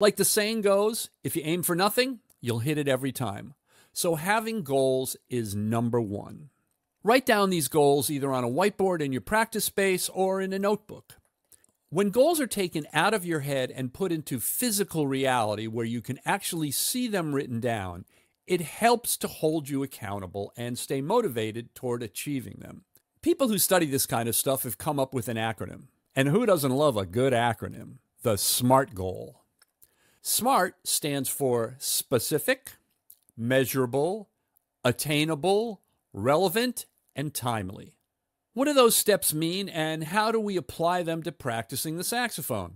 Like the saying goes, if you aim for nothing, you'll hit it every time. So having goals is number one. Write down these goals either on a whiteboard in your practice space or in a notebook. When goals are taken out of your head and put into physical reality where you can actually see them written down, it helps to hold you accountable and stay motivated toward achieving them. People who study this kind of stuff have come up with an acronym. And who doesn't love a good acronym? The SMART goal. SMART stands for specific, measurable, attainable, relevant, and timely. What do those steps mean, and how do we apply them to practicing the saxophone?